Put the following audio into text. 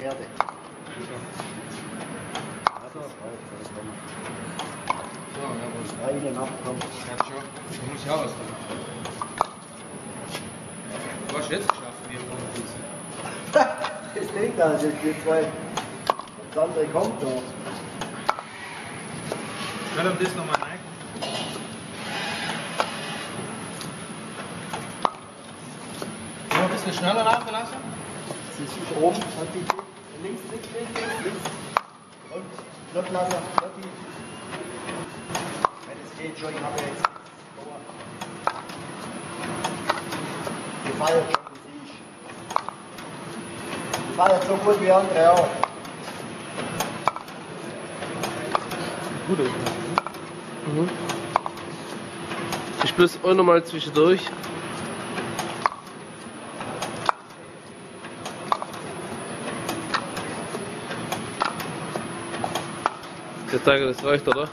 Erde. So, jawohl. Reine Nacht kommt. Ja, schon. Da muss ich auch was tun. Du hast jetzt geschafft, wie Das Ding da, das ist die zwei. Das andere kommt noch. Schau dir das nochmal rein. Noch ein bisschen schneller laufen lassen. Das ist oben, halt die links, links, links, links, links. Und flott lassen, flott die. Wenn es geht ich habe jetzt. Die feiert schon, die ich. Feiert so gut wie andere auch. Gut. Mhm. Ich bloß auch nochmal zwischendurch. Ich würde sagen, das reicht, oder?